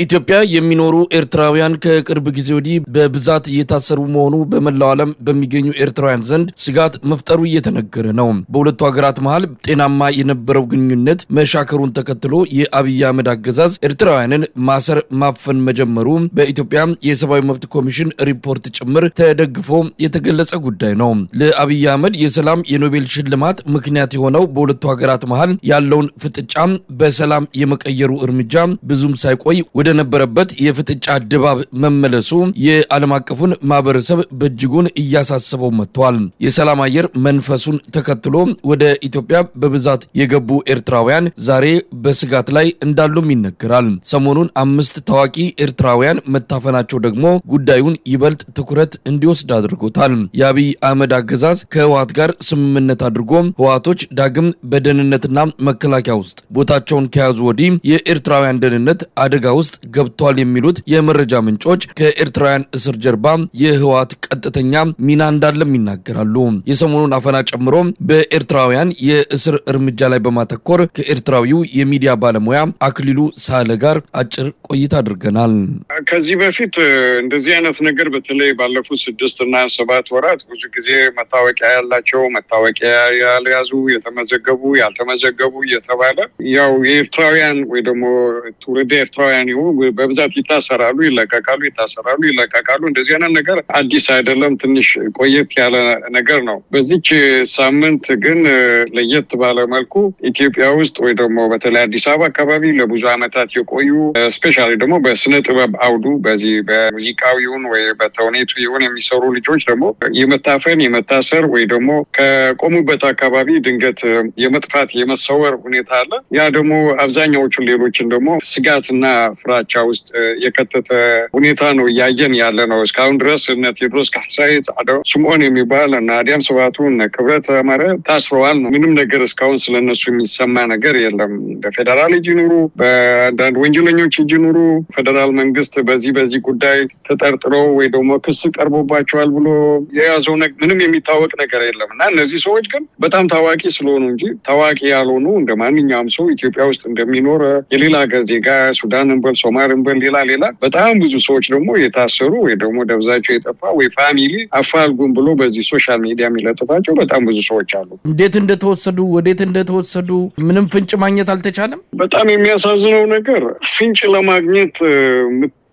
በኢትዮጵያ የሚኖሩ ኤርትራውያን ከቅርብ ጊዜ ወዲህ በብዛት እየታሰሩ መሆኑ በመላው ዓለም በሚገኙ ኤርትራውያን ዘንድ ስጋት መፍጠሩ እየተነገረ ነው። በሁለቱ ሀገራት መሃል ጤናማ የነበረው ግንኙነት መሻከሩን ተከትሎ የአብይ አህመድ አገዛዝ ኤርትራውያንን ማሰር፣ ማፈን መጀመሩ በኢትዮጵያ የሰብአዊ መብት ኮሚሽን ሪፖርት ጭምር ተደግፎ የተገለጸ ጉዳይ ነው። ለአብይ አህመድ የሰላም የኖቤል ሽልማት ምክንያት የሆነው በሁለቱ ሀገራት መሃል ያለውን ፍጥጫ በሰላም የመቀየሩ እርምጃ ብዙም ሳይቆይ ወደ ነበረበት የፍጥጫ ድባብ መመለሱ የዓለም አቀፉን ማህበረሰብ በእጅጉን እያሳሰበው መጥቷል። የሰላም አየር መንፈሱን ተከትሎ ወደ ኢትዮጵያ በብዛት የገቡ ኤርትራውያን ዛሬ በስጋት ላይ እንዳሉም ይነገራል። ሰሞኑን አምስት ታዋቂ ኤርትራውያን መታፈናቸው ደግሞ ጉዳዩን ይበልጥ ትኩረት እንዲወስድ አድርጎታል። የአብይ አህመድ አገዛዝ ከህወሓት ጋር ስምምነት አድርጎ ህወሓቶች ዳግም በደህንነትና መከላከያ ውስጥ ቦታቸውን ከያዙ ወዲህ የኤርትራውያን ደህንነት አደጋ ውስጥ ገብቷል የሚሉት የመረጃ ምንጮች ከኤርትራውያን እስር ጀርባ የህወሓት ቀጥተኛ ሚና እንዳለም ይናገራሉ። የሰሞኑን አፈና ጨምሮ በኤርትራውያን የእስር እርምጃ ላይ በማተኮር ከኤርትራዊው የሚዲያ ባለሙያ አክሊሉ ሳለ ጋር አጭር ቆይታ አድርገናል። ከዚህ በፊት እንደዚህ አይነት ነገር በተለይ ባለፉት ስድስት እና ሰባት ወራት ብዙ ጊዜ መታወቂያ ያላቸው መታወቂያ ያልያዙ የተመዘገቡ ያልተመዘገቡ እየተባለ ያው የኤርትራውያን ወይ ደግሞ ትውልደ ኤርትራውያን ይሁ በብዛት ይታሰራሉ፣ ይለቀቃሉ፣ ይታሰራሉ፣ ይለቀቃሉ። እንደዚህ አይነት ነገር አዲስ አይደለም። ትንሽ ቆየት ያለ ነገር ነው። በዚች ሳምንት ግን ለየት ባለ መልኩ ኢትዮጵያ ውስጥ ወይ ደግሞ በተለይ አዲስ አበባ አካባቢ ለብዙ ዓመታት የቆዩ ስፔሻሊ ደግሞ በስነ ጥበብ አውዱ በዚህ በሙዚቃው ይሁን ወይ በተውኔቱ ይሁን የሚሰሩ ልጆች ደግሞ የመታፈን የመታሰር ወይ ደግሞ ከቆሙበት አካባቢ ድንገት የመጥፋት የመሰወር ሁኔታ አለ። ያ ደግሞ አብዛኛዎቹን ሌሎችን ደግሞ ስጋትና ፍራቻ ውስጥ የከተተ ሁኔታ ነው እያየን ያለ ነው። እስካሁን ድረስ እነ ቴዎድሮስ ካሕሳይ፣ ጻዕዳ ስምዖን የሚባል እነ አዲያም ስብሃቱ እነ ክብረት አማረ ታስረዋል ነው። ምንም ነገር እስካሁን ስለነሱ የሚሰማ ነገር የለም። በፌዴራል እጅ ይኑሩ፣ በአንዳንድ ወንጀለኞች እጅ ይኑሩ፣ ፌዴራል መንግስት በዚህ በዚህ ጉዳይ ተጠርጥረው ወይ ደግሞ ክስ ቀርቦባቸዋል ብሎ የያዘው ምንም የሚታወቅ ነገር የለም እና እነዚህ ሰዎች ግን በጣም ታዋቂ ስለሆኑ እንጂ ታዋቂ ያልሆኑ እንደ ማንኛውም ሰው ኢትዮጵያ ውስጥ እንደሚኖር የሌላ ሀገር ዜጋ ሱዳን እንበል ሶማል እንበል ሌላ ሌላ በጣም ብዙ ሰዎች ደግሞ የታሰሩ ወይ ደግሞ ደብዛቸው የጠፋ ወይ family አፋልጉን ብሎ በዚህ social media የሚለጥፋቸው በጣም ብዙ ሰዎች አሉ። እንዴት እንደተወሰዱ ወዴት እንደተወሰዱ ምንም ፍንጭ ማግኘት አልተቻለም። በጣም የሚያሳዝነው ነገር ፍንጭ ለማግኘት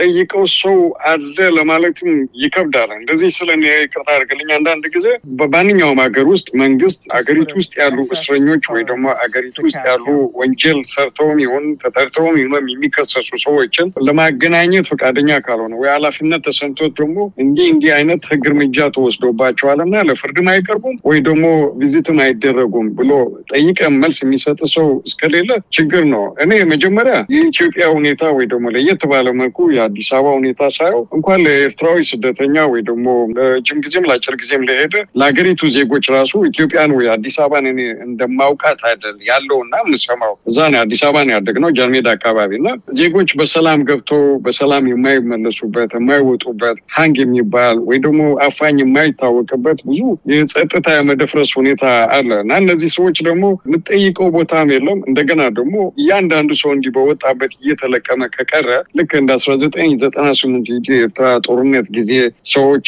ጠይቀው ሰው አለ ለማለትም ይከብዳል። እንደዚህ ስለ ይቅርታ አድርግልኝ። አንዳንድ ጊዜ በማንኛውም ሀገር ውስጥ መንግስት አገሪቱ ውስጥ ያሉ እስረኞች ወይ ደግሞ አገሪቱ ውስጥ ያሉ ወንጀል ሰርተውም ይሁን ተጠርተውም ይሁን የሚከሰሱ ሰዎችን ለማገናኘት ፈቃደኛ ካልሆነ ወይ ኃላፊነት ተሰምቶት ደግሞ እንዲህ እንዲህ አይነት ህግ እርምጃ ተወስዶባቸዋል እና ለፍርድም አይቀርቡም ወይ ደግሞ ቪዚትም አይደረጉም ብሎ ጠይቀ መልስ የሚሰጥ ሰው እስከሌለ ችግር ነው። እኔ መጀመሪያ የኢትዮጵያ ሁኔታ ወይ ደግሞ ለየት ባለ መልኩ የአዲስ አበባ ሁኔታ ሳየው እንኳን ለኤርትራዊ ስደተኛ ወይ ደግሞ ለረጅም ጊዜም ለአጭር ጊዜም ለሄደ ለሀገሪቱ ዜጎች ራሱ ኢትዮጵያን ወይ አዲስ አበባን እኔ እንደማውቃት አይደል ያለው እና የምሰማው እዛ ነው። አዲስ አበባ ነው ያደግነው ጃንሜዳ አካባቢ እና ዜጎች በሰላም ገብቶ በሰላም የማይመለሱበት የማይወጡበት ሀንግ የሚባል ወይ ደግሞ አፋኝ የማይታወቅበት ብዙ የጸጥታ የመደፍረስ ሁኔታ አለ እና እነዚህ ሰዎች ደግሞ የምጠይቀው ቦታም የለም። እንደገና ደግሞ እያንዳንዱ ሰው እንዲህ በወጣበት እየተለቀመ ከቀረ ልክ እንደ አስራ ዘጠኝ ዘጠና ስምንት የኤርትራ ጦርነት ጊዜ ሰዎች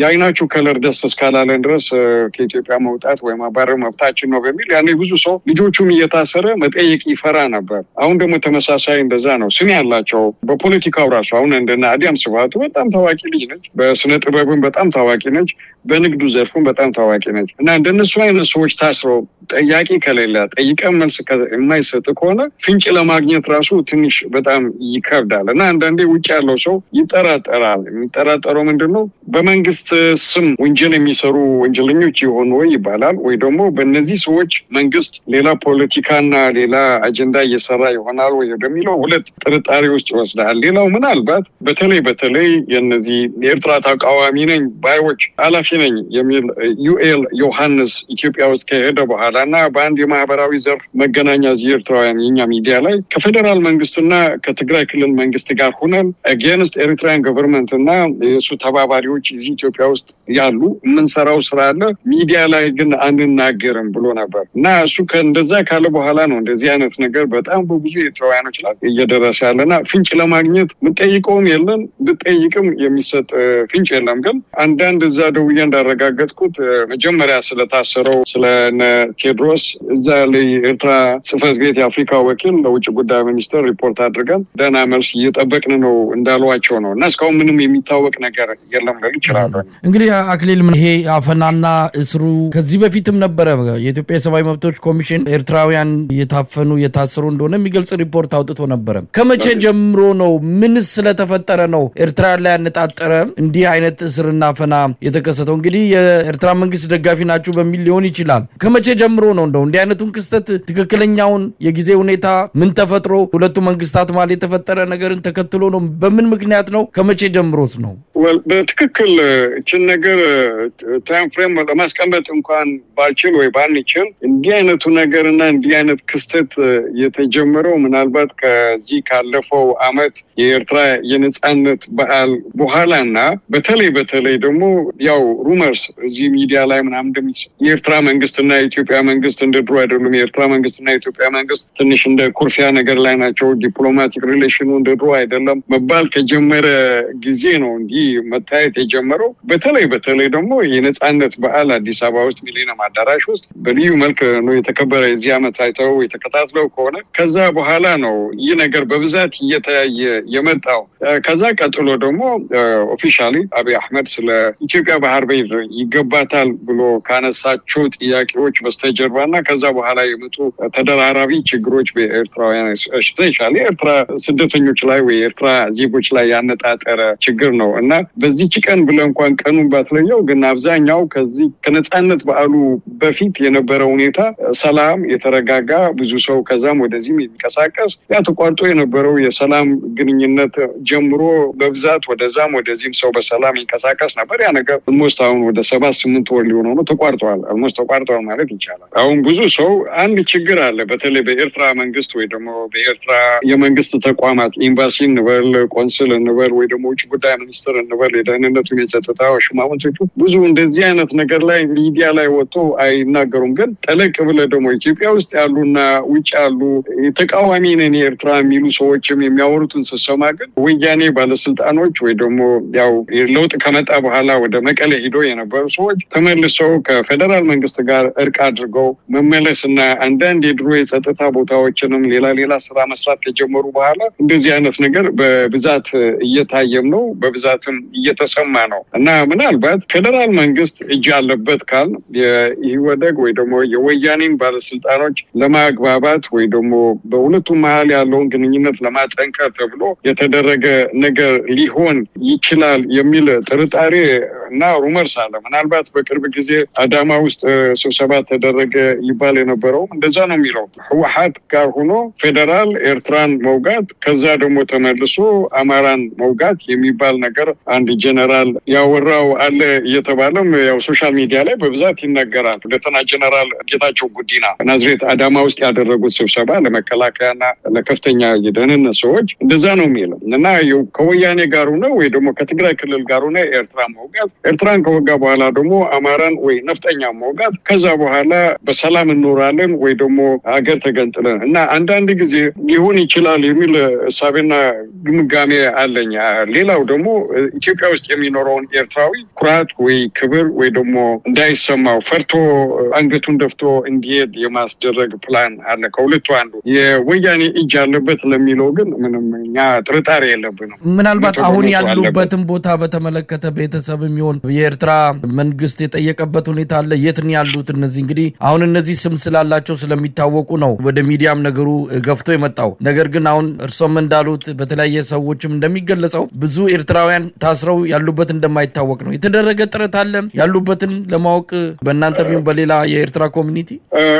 የአይናችሁ ከለር ደስ እስካላለን ድረስ ከኢትዮጵያ መውጣት ወይም ማባረር መብታችን ነው በሚል ያኔ ብዙ ሰው ልጆቹም እየታሰረ መጠየቅ ይፈራ ነበር። አሁን ደግሞ ተመሳሳይ እንደዛ ነው። ስም ያላቸው በፖለቲካው ራሱ አሁን እንደና አዲያም ስብሃቱ በጣም ታዋቂ ልጅ ነች። በስነ ጥበብም በጣም ታዋቂ ነች። በንግዱ ዘርፉም በጣም ታዋቂ ነች እና እንደነሱ አይነት ሰዎች ታስረው ጠያቂ ከሌለ ጠይቀን መልስ የማይሰጥ ከሆነ ፍንጭ ለማግኘት ራሱ ትንሽ በጣም ይከብዳል እና አንዳንዴ ያለው ሰው ይጠራጠራል። የሚጠራጠረው ምንድን ነው? በመንግስት ስም ወንጀል የሚሰሩ ወንጀለኞች የሆኑ ወይ ይባላል ወይ ደግሞ በእነዚህ ሰዎች መንግስት ሌላ ፖለቲካና ሌላ አጀንዳ እየሰራ ይሆናል ወይ ወደሚለው ሁለት ጥርጣሬ ውስጥ ይወስዳል። ሌላው ምናልባት በተለይ በተለይ የነዚህ የኤርትራ ተቃዋሚ ነኝ ባዮች ኃላፊ ነኝ የሚል ዩኤል ዮሐንስ ኢትዮጵያ ውስጥ ከሄደ በኋላ እና በአንድ የማህበራዊ ዘርፍ መገናኛ እዚህ ኤርትራውያን የኛ ሚዲያ ላይ ከፌዴራል መንግስትና ከትግራይ ክልል መንግስት ጋር ሁነን against Eritrean government እና የእሱ ተባባሪዎች እዚህ ኢትዮጵያ ውስጥ ያሉ የምንሰራው ስራ አለ፣ ሚዲያ ላይ ግን አንናገርም ብሎ ነበር እና እሱ ከእንደዛ ካለ በኋላ ነው እንደዚህ አይነት ነገር በጣም በብዙ ኤርትራውያኖች ላይ እየደረሰ ያለና ፍንጭ ለማግኘት ምጠይቀውም የለን ብጠይቅም የሚሰጥ ፍንጭ የለም። ግን አንዳንድ እዛ ደውዬ እንዳረጋገጥኩት መጀመሪያ ስለታሰረው ስለነ ቴድሮስ እዛ ላይ ኤርትራ ጽህፈት ቤት የአፍሪካ ወኪል ለውጭ ጉዳይ ሚኒስትር ሪፖርት አድርገን ደህና መልስ እየጠበቅን ነው እንዳሏቸው ነው እና እስካሁን ምንም የሚታወቅ ነገር የለም ልል ይችላለ። እንግዲህ አክሊል ይሄ አፈናና እስሩ ከዚህ በፊትም ነበረ። የኢትዮጵያ የሰብአዊ መብቶች ኮሚሽን ኤርትራውያን እየታፈኑ እየታሰሩ እንደሆነ የሚገልጽ ሪፖርት አውጥቶ ነበረ። ከመቼ ጀምሮ ነው? ምንስ ስለተፈጠረ ነው ኤርትራ ላይ ያነጣጠረ እንዲህ አይነት እስርና አፈና የተከሰተው? እንግዲህ የኤርትራ መንግስት ደጋፊ ናችሁ በሚል ሊሆን ይችላል። ከመቼ ጀምሮ ነው እንደው እንዲህ አይነቱን ክስተት ትክክለኛውን የጊዜ ሁኔታ ምን ተፈጥሮ ሁለቱ መንግስታት ማለት የተፈጠረ ነገርን ተከትሎ ነው? በምን ምክንያት ነው? ከመቼ ጀምሮት ነው? በትክክል እችን ነገር ታይም ፍሬም ለማስቀመጥ እንኳን ባልችል ወይ ባንችል እንዲህ አይነቱ ነገር እና እንዲህ አይነት ክስተት የተጀመረው ምናልባት ከዚህ ካለፈው አመት የኤርትራ የነጻነት በዓል በኋላ እና በተለይ በተለይ ደግሞ ያው rumors እዚህ ሚዲያ ላይ ምናምን እንደሚ የኤርትራ መንግስትና የኢትዮጵያ መንግስት እንደ ድሮ አይደሉም። የኤርትራ መንግስትና የኢትዮጵያ መንግስት ትንሽ እንደ ኩርፊያ ነገር ላይ ናቸው። diplomatic relation ኑ እንደ ድሮ አይደለም መባል ከጀመረ ጊዜ ነው እንዲህ መታየት የጀመረው። በተለይ በተለይ ደግሞ የነጻነት በዓል አዲስ አበባ ውስጥ ሚሊኒየም አዳራሽ ውስጥ በልዩ መልክ ነው የተከበረ። የዚህ ዓመት አይተው ተከታትለው ከሆነ ከዛ በኋላ ነው ይህ ነገር በብዛት እየታየ የመጣው። ከዛ ቀጥሎ ደግሞ officially አብይ አህመድ ስለ ኢትዮጵያ ባህር በር ይገባታል ብሎ ካነሳቸው ጥያቄዎች በስተጀርባ እና ከዛ በኋላ የመጡ ተደራራቢ ችግሮች በኤርትራውያን specially ኤርትራ ስደተኞች ላይ ወይ ኤርትራ ዜጎች ላይ ያነጣጠረ ችግር ነው እና በዚች ቀን ብለህ እንኳን ቀኑን ባትለየው ግን አብዛኛው ከዚህ ከነጻነት በዓሉ በፊት የነበረ ሁኔታ ሰላም፣ የተረጋጋ ብዙ ሰው ከዛም ወደዚህም የሚንቀሳቀስ ያ ተቋርጦ የነበረው የሰላም ግንኙነት ጀምሮ በብዛት ወደዛም ወደዚህም ሰው በሰላም ይንቀሳቀስ ነበር። ያ ነገር almost አሁን ወደ ሰባት ስምንት ወር ሊሆን ነው ተቋርጠዋል። almost ተቋርጠዋል ማለት ይቻላል። አሁን ብዙ ሰው አንድ ችግር አለ። በተለይ በኤርትራ መንግስት ወይ ደግሞ በኤርትራ የመንግስት ተቋማት ኤምባሲ እንበል፣ ቆንስል እንበል ወይ ደግሞ ውጭ ጉዳይ ሚኒስትር እንበል፣ የደህንነቱን የጸጥታ ሹማምንቶቹ ብዙ እንደዚህ አይነት ነገር ላይ ሚዲያ ላይ ወጥቶ አይናገሩም። ግን ጠለቅ ብለህ ደግሞ ኢትዮጵያ ውስጥ ያሉና ውጭ ያሉ ተቃዋሚ ነን የኤርትራ የሚሉ ሰዎችም የሚያወሩትን ስሰማ ግን ወያኔ ባለስልጣኖች ወይ ደግሞ ያው ለውጥ ከመጣ በኋላ ወደ መቀሌ ሂዶ የነበሩ ሰዎች ተመልሰው ከፌዴራል መንግስት ጋር እርቅ አድርገው መመለስና አንዳንድ የድሮ የጸጥታ ቦታዎችንም ሌላ ሌላ ስራ መስራት ከጀመሩ በኋላ እንደዚህ አይነት ነገር በብዛት እየታየም ነው፣ በብዛትም እየተሰማ ነው እና ምናልባት ፌዴራል መንግስት እጅ አለበት ካል የኢህወደግ ወይ ደግሞ የወያኔን ባለስልጣኖች ለማግባባት ወይ ደግሞ በሁለቱም መሀል ያለውን ግንኙነት ለማጠንከር ተብሎ የተደረገ ነገር ሊሆን ይችላል የሚል ጥርጣሬ እና ሩመርስ አለ። ምናልባት በቅርብ ጊዜ አዳማ ውስጥ ስብሰባ ተደረገ ይባል የነበረውም እንደዛ ነው የሚለው ህወሀት ጋር ሆኖ ፌዴራል ኤርትራን መውጋት ከዛ ደግሞ ተመልሶ አማራን መውጋት የሚባል ነገር አንድ ጀነራል ያወራው አለ እየተባለም ያው social media ላይ በብዛት ይነገራል። ሁለተኛ ጀነራል ጌታቸው ጉዲና ናዝሬት አዳማ ውስጥ ያደረጉት ስብሰባ ለመከላከያና ለከፍተኛ የደህንነት ሰዎች እንደዛ ነው የሚለው እና ከወያኔ ጋር ሆነ ወይ ደግሞ ከትግራይ ክልል ጋር ሆነ ኤርትራ መውጋት፣ ኤርትራን ከወጋ በኋላ ደግሞ አማራን ወይ ነፍጠኛ መውጋት፣ ከዛ በኋላ በሰላም እንኖራለን ወይ ደግሞ ሀገር ተገንጥለን እና አንዳንድ ጊዜ ሊሆን ይችላል የሚል እሳቤና ግምጋሜ አለኝ። ሌላው ደግሞ ኢትዮጵያ ውስጥ የሚኖረውን ኤርትራዊ ኩራት ወይ ክብር ወይ ደግሞ እንዳይሰማው ፈርቶ አንገቱን ደፍቶ እንዲሄድ የማስደረግ ፕላን አለ። ከሁለቱ አንዱ የወያኔ እጅ አለበት ለሚለው ግን ምንም እኛ ጥርጣሬ የለብንም። ምናልባት አሁን ያሉበትን ቦታ በተመለከተ ቤተሰብ የሚሆን የኤርትራ መንግስት የጠየቀበት ሁኔታ አለ። የት ነው ያሉት? እነዚህ እንግዲህ አሁን እነዚህ ስም ስላላቸው ስለሚታወቁ ነው ወደ ሚዲያም ነገሩ ገፍቶ የመጣው። ነገር ግን አሁን እርሶም እንዳሉት በተለያየ ሰዎችም እንደሚገለጸው ብዙ ኤርትራውያን ታስረው ያሉበት እንደማይታወቅ ነው የተደረገ ጥረት አለ ያሉበትን ለማወቅ በእናንተም ይሁን በሌላ የኤርትራ community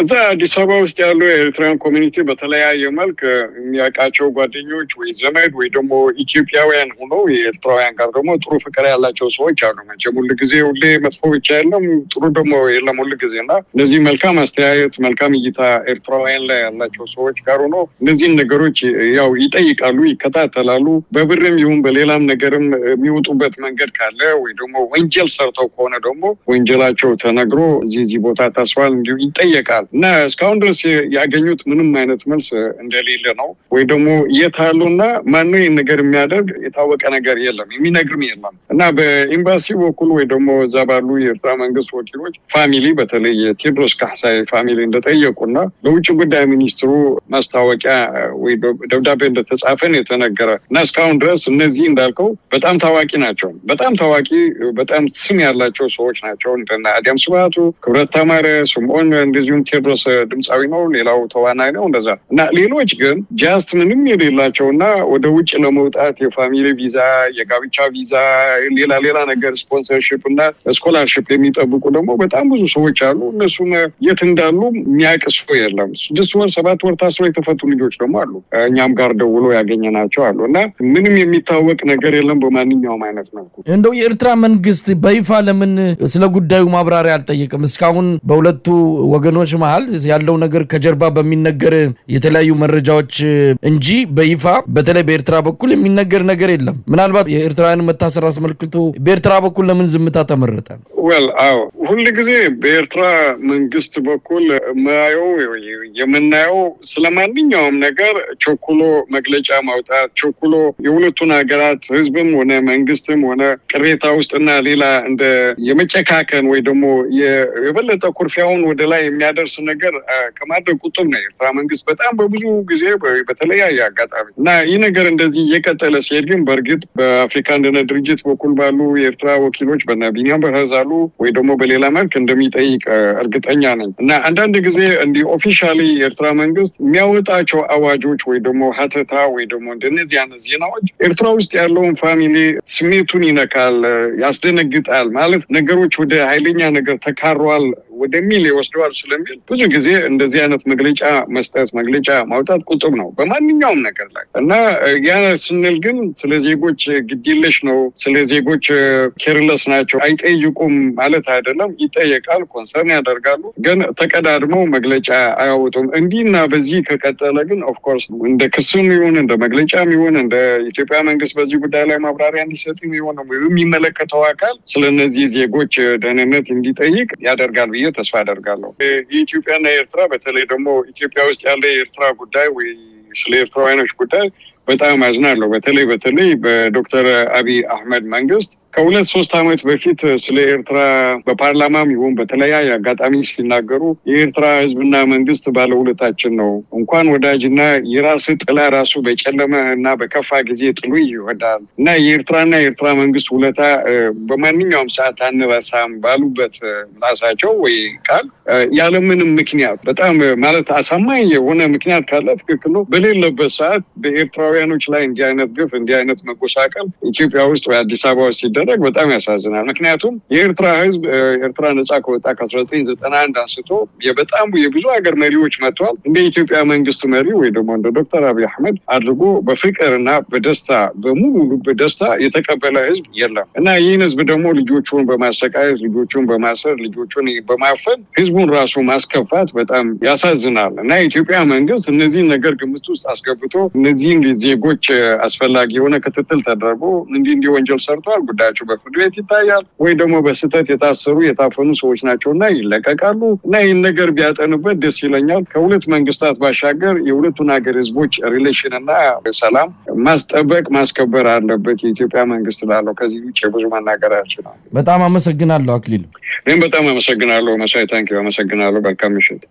እዛ አዲስ አበባ ውስጥ ያሉ የኤርትራን community በተለያየ መልክ የሚያውቃቸው ጓደኞች ወይ ዘመድ ወይ ደግሞ ኢትዮጵያውያን ሆኖ የኤርትራውያን ጋር ደግሞ ጥሩ ፍቅር ያላቸው ሰዎች አሉ። መቼም ሁል ጊዜ ሁሌ መጥፎ ብቻ የለም፣ ጥሩ ደግሞ የለም ሁል ጊዜ እና እነዚህ መልካም አስተያየት መልካም እይታ ኤርትራውያን ላይ ያላቸው ሰዎች ጋር ሆኖ እነዚህን ነገሮች ያው ይጠይቃሉ፣ ይከታተላሉ። በብርም ይሁን በሌላም ነገርም የሚወጡበት መንገድ ካለ ወይ ደግሞ ወንጀል ሰርተው ከሆነ ደግሞ ወንጀላቸው ተነግሮ እዚህ እዚህ ቦታ ታስሯል እንዲሁ ይጠየቃል። እና እስካሁን ድረስ ያገኙት ምንም አይነት መልስ እንደሌለ ነው። ወይ ደግሞ የት አሉና ማነው ይህን ነገር የሚያደርግ የታወቀ ነገር የለም፣ የሚነግርም የለም። እና በኤምባሲ በኩል ወይ ደግሞ እዛ ባሉ የኤርትራ መንግስት ወኪሎች family በተለይ የቴዎድሮስ ካሕሳይ family እንደጠየቁና ለውጭ ጉዳይ ሚኒስትሩ ማስታወቂያ ወይ ደብዳቤ እንደተጻፈን የተነገረ። እና እስካሁን ድረስ እነዚህ እንዳልከው በጣም ታዋቂ ናቸው። በጣም ታዋቂ በጣም ስም ያላቸው ሰዎች ናቸው። እንደነ አዲያም ስብሃቱ፣ ክብረት ተማረ፣ ስምዖን እንደዚሁም ቴዎድሮስ ድምፃዊ ነው፣ ሌላው ተዋናይ ነው። እንደዛ እና ሌሎች ግን just ምንም የሌላቸው እና ወደ ውጭ ለመውጣት የ family ቪዛ፣ የጋብቻ ቪዛ፣ ሌላ ሌላ ነገር sponsorship እና scholarship የሚጠብቁ ደግሞ በጣም ብዙ ሰዎች አሉ። እነሱም የት እንዳሉ የሚያውቅ ሰው የለም። ስድስት ወር ሰባት ወር ታስረው የተፈቱ ልጆች ደግሞ አሉ። እኛም ጋር ደውሎ ያገኘናቸው አሉ እና ምንም የሚታወቅ ነገር የለም በማንኛውም አይነት መልኩ። እንደው የኤርትራ መንግስት በይፋ ለምን ስለ ጉዳዩ ማብራሪያ አልጠየቅም? እስካሁን በሁለቱ ወገኖች መሀል ያለው ነገር ከጀርባ በሚነገር የተለያዩ መረጃዎች እንጂ በይፋ በተለይ በኤርትራ በኩል የሚነገር ነገር የለም። ምናልባት የኤርትራውያን መታሰር አስመልክቶ በኤርትራ በኩል ለምን ዝምታ ተመረጠ? ወል አዎ፣ ሁል ጊዜ በኤርትራ መንግስት በኩል የማየው የምናየው ስለ ማንኛውም ነገር ቸኩሎ መግለጫ ማውጣት ቸኩሎ የሁለቱን ሀገራት ህዝብም ሆነ መንግስትም ሆነ ቅሬታ ውስጥና ሌላ እንደ የመጨካከን ወይ ደግሞ የበለጠ ኩርፊያውን ወደ ላይ የሚያደርስ ነገር ከማድረግ ቁጥብ ነው። የኤርትራ መንግስት በጣም በብዙ ጊዜ በተለያየ አጋጣሚ እና ይህ ነገር እንደዚህ እየቀጠለ ሲሄድ ግን በእርግጥ በአፍሪካ አንድነት ድርጅት በኩል ባሉ የኤርትራ ወኪሎች በነ ቢኒያም በረዛሉ ወይ ደግሞ በሌላ መልክ እንደሚጠይቅ እርግጠኛ ነኝ እና አንዳንድ ጊዜ እንዲህ officially የኤርትራ መንግስት የሚያወጣቸው አዋጆች ወይ ደግሞ ሀተታ ወይ ደግሞ እንደነዚህ ዜናዎች ኤርትራ ውስጥ ያለውን family ስሜቱን ይነካል፣ ያስደነግጣል። ማለት ነገሮች ወደ ኃይለኛ ነገር ተካሯል ወደሚል ይወስደዋል ስለሚል ብዙ ጊዜ እንደዚህ አይነት መግለጫ መስጠት መግለጫ ማውጣት ቁጥብ ነው በማንኛውም ነገር ላይ እና ያ ስንል ግን ስለ ዜጎች ግዴለሽ ነው፣ ስለ ዜጎች careless ናቸው አይጠይቁም ማለት አይደለም። ይጠየቃል፣ concern ያደርጋሉ፣ ግን ተቀዳድመው መግለጫ አያወጡም። እንዲህና በዚህ ከቀጠለ ግን of course እንደ ክስም ይሁን እንደ መግለጫም ይሁን እንደ ኢትዮጵያ መንግስት በዚህ ጉዳይ ላይ ማብራሪያ እንዲሰጥም ይሆን የሚመለከተው አካል ስለነዚህ ዜጎች ደህንነት እንዲጠይቅ ያደርጋል ብዬ ተስፋ አደርጋለሁ። የኢትዮጵያና የኤርትራ በተለይ ደግሞ ኢትዮጵያ ውስጥ ያለ የኤርትራ ጉዳይ ወይ ስለ ኤርትራውያኖች ጉዳይ በጣም አዝናለሁ። በተለይ በተለይ በዶክተር አብይ አህመድ መንግስት ከሁለት ሶስት ዓመት በፊት ስለ ኤርትራ በፓርላማም ይሁን በተለያየ አጋጣሚ ሲናገሩ የኤርትራ ህዝብና መንግስት ባለውለታችን ነው፣ እንኳን ወዳጅና የራስ ጥላ ራሱ በጨለመ እና በከፋ ጊዜ ጥሉ ይወዳል እና የኤርትራና የኤርትራ መንግስት ውለታ በማንኛውም ሰዓት አንረሳም ባሉበት ራሳቸው ወይ ቃል ያለምንም ምክንያት በጣም ማለት አሳማኝ የሆነ ምክንያት ካለ ትክክል ነው። በሌለበት ሰዓት በኤርትራውያኖች ላይ እንዲህ አይነት ግፍ እንዲህ አይነት መጎሳቀል ኢትዮጵያ ውስጥ ወይ አዲስ አበባ ውስጥ ሲደረግ በጣም ያሳዝናል። ምክንያቱም የኤርትራ ህዝብ ኤርትራ ነጻ ከወጣ ከአስራ ዘጠኝ ዘጠና አንድ አንስቶ በጣም የብዙ ሀገር መሪዎች መጥተዋል። እንደ ኢትዮጵያ መንግስት መሪ ወይ ደግሞ እንደ ዶክተር አብይ አህመድ አድርጎ በፍቅር እና በደስታ በሙሉ በደስታ የተቀበለ ህዝብ የለም እና ይህን ህዝብ ደግሞ ልጆቹን በማሰቃየት ልጆቹን በማሰር ልጆቹን በማፈን ህዝቡን ራሱ ማስከፋት በጣም ያሳዝናል እና የኢትዮጵያ መንግስት እነዚህን ነገር ግምት ውስጥ አስገብቶ እነዚህን ዜጎች አስፈላጊ የሆነ ክትትል ተደርጎ እንዲህ እንዲህ ወንጀል ሰርተዋል፣ ጉዳያቸው በፍርድ ቤት ይታያል ወይ ደግሞ በስህተት የታሰሩ የታፈኑ ሰዎች ናቸው እና ይለቀቃሉ እና ይህን ነገር ቢያጠኑበት ደስ ይለኛል። ከሁለት መንግስታት ባሻገር የሁለቱን ሀገር ህዝቦች relation እና ሰላም ማስጠበቅ ማስከበር አለበት የኢትዮጵያ መንግስት ላለው። ከዚህ ውጭ ብዙ መናገር አልችልም። በጣም አመሰግናለሁ አክሊሉ። ይህም በጣም አመሰግናለሁ መሳይ። thank you አመሰግናለሁ። መልካም ምሽት።